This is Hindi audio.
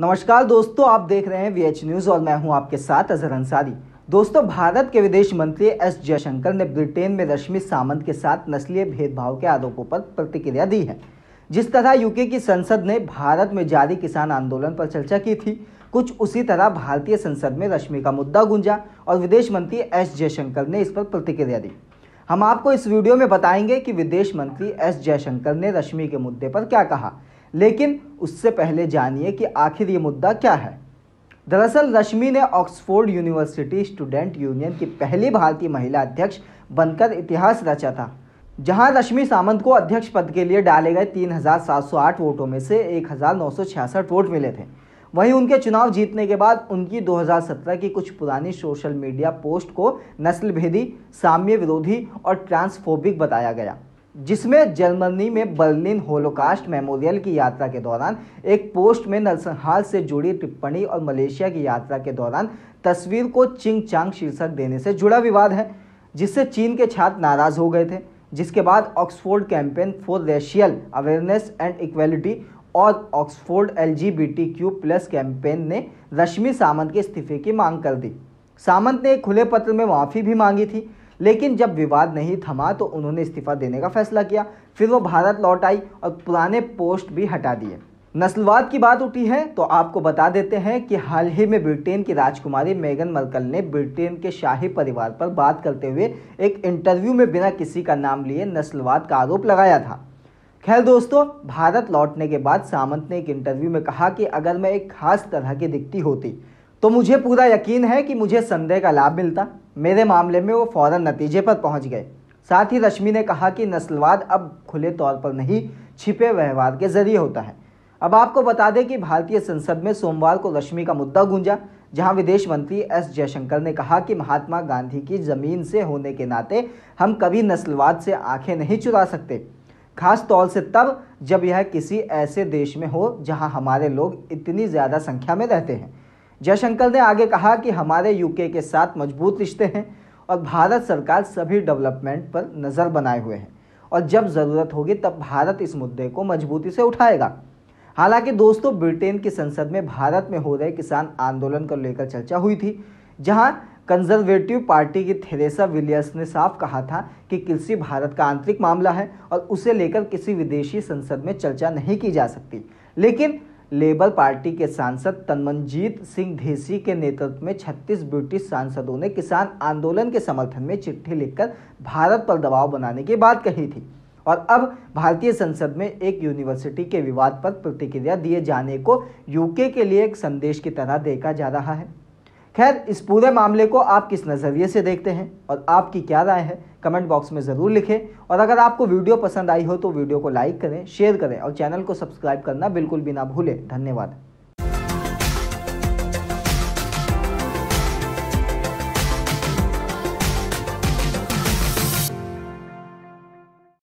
नमस्कार दोस्तों, आप देख रहे हैं वीएच न्यूज़ और मैं हूँ आपके साथ अजहर अंसारी। दोस्तों, भारत के विदेश मंत्री एस जयशंकर ने ब्रिटेन में रश्मि सामंत के साथ नस्लीय भेदभाव के आरोपों पर प्रतिक्रिया दी है। जिस तरह यूके की संसद ने भारत में जारी किसान आंदोलन पर चर्चा की थी, कुछ उसी तरह भारतीय संसद में रश्मि का मुद्दा गूंजा और विदेश मंत्री एस जयशंकर ने इस पर प्रतिक्रिया दी। हम आपको इस वीडियो में बताएँगे कि विदेश मंत्री एस जयशंकर ने रश्मि के मुद्दे पर क्या कहा। लेकिन उससे पहले जानिए कि आखिर ये मुद्दा क्या है। दरअसल रश्मि ने ऑक्सफोर्ड यूनिवर्सिटी स्टूडेंट यूनियन की पहली भारतीय महिला अध्यक्ष बनकर इतिहास रचा था जहाँ रश्मि सामंत को अध्यक्ष पद के लिए डाले गए 3,708 वोटों में से 1,966 वोट मिले थे। वहीं उनके चुनाव जीतने के बाद उनकी 2017 की कुछ पुरानी सोशल मीडिया पोस्ट को नस्ल भेदी साम्य विरोधी और ट्रांसफोबिक बताया गया। जिसमें जर्मनी में बर्लिन होलोकास्ट मेमोरियल की यात्रा के दौरान एक पोस्ट में नरसंहार से जुड़ी टिप्पणी और मलेशिया की यात्रा के दौरान तस्वीर को चिंग चांग शीर्षक देने से जुड़ा विवाद है, जिससे चीन के छात्र नाराज़ हो गए थे। जिसके बाद Oxford campaign for racial awareness and equality और ऑक्सफोर्ड एल प्लस कैंपेन ने रश्मि सामंत के इस्तीफे की मांग कर दी। सामंत ने एक खुले पत्र में माफ़ी भी मांगी थी। लेकिन जब विवाद नहीं थमा तो उन्होंने इस्तीफा देने का फैसला किया। फिर वो भारत लौट आई और पुराने पोस्ट भी हटा दिए। नस्लवाद की बात उठी है तो आपको बता देते हैं कि हाल ही में ब्रिटेन की राजकुमारी मेगन मर्कल ने ब्रिटेन के शाही परिवार पर बात करते हुए एक इंटरव्यू में बिना किसी का नाम लिए नस्लवाद का आरोप लगाया था। खैर दोस्तों, भारत लौटने के बाद सामंत ने एक इंटरव्यू में कहा कि अगर मैं एक खास तरह की दिखती होती तो मुझे पूरा यकीन है कि मुझे संदेह का लाभ मिलता। मेरे मामले में वो फ़ौरन नतीजे पर पहुँच गए। साथ ही रश्मि ने कहा कि नस्लवाद अब खुले तौर पर नहीं, छिपे व्यवहार के ज़रिए होता है। अब आपको बता दें कि भारतीय संसद में सोमवार को रश्मि का मुद्दा गूंजा, जहाँ विदेश मंत्री एस जयशंकर ने कहा कि महात्मा गांधी की ज़मीन से होने के नाते हम कभी नस्लवाद से आँखें नहीं चुरा सकते। खास तौर से तब जब यह किसी ऐसे देश में हो जहाँ हमारे लोग इतनी ज़्यादा संख्या में रहते हैं। जयशंकर ने आगे कहा कि हमारे यूके के साथ मज़बूत रिश्ते हैं और भारत सरकार सभी डेवलपमेंट पर नज़र बनाए हुए हैं। और जब ज़रूरत होगी तब भारत इस मुद्दे को मजबूती से उठाएगा। हालाँकि दोस्तों, ब्रिटेन की संसद में भारत में हो रहे किसान आंदोलन को लेकर चर्चा हुई थी, जहाँ कंजर्वेटिव पार्टी की थेरेसा विलियर्स ने साफ़ कहा था कि कृषि भारत का आंतरिक मामला है और उसे लेकर किसी विदेशी संसद में चर्चा नहीं की जा सकती। लेकिन लेबर पार्टी के सांसद तनमनजीत सिंह ढेसी के नेतृत्व में 36 ब्रिटिश सांसदों ने किसान आंदोलन के समर्थन में चिट्ठी लिखकर भारत पर दबाव बनाने की बात कही थी। और अब भारतीय संसद में एक यूनिवर्सिटी के विवाद पर प्रतिक्रिया दिए जाने को यूके के लिए एक संदेश की तरह देखा जा रहा है। खैर, इस पूरे मामले को आप किस नज़रिए से देखते हैं और आपकी क्या राय है, कमेंट बॉक्स में ज़रूर लिखें। और अगर आपको वीडियो पसंद आई हो तो वीडियो को लाइक करें, शेयर करें और चैनल को सब्सक्राइब करना बिल्कुल भी ना भूलें। धन्यवाद।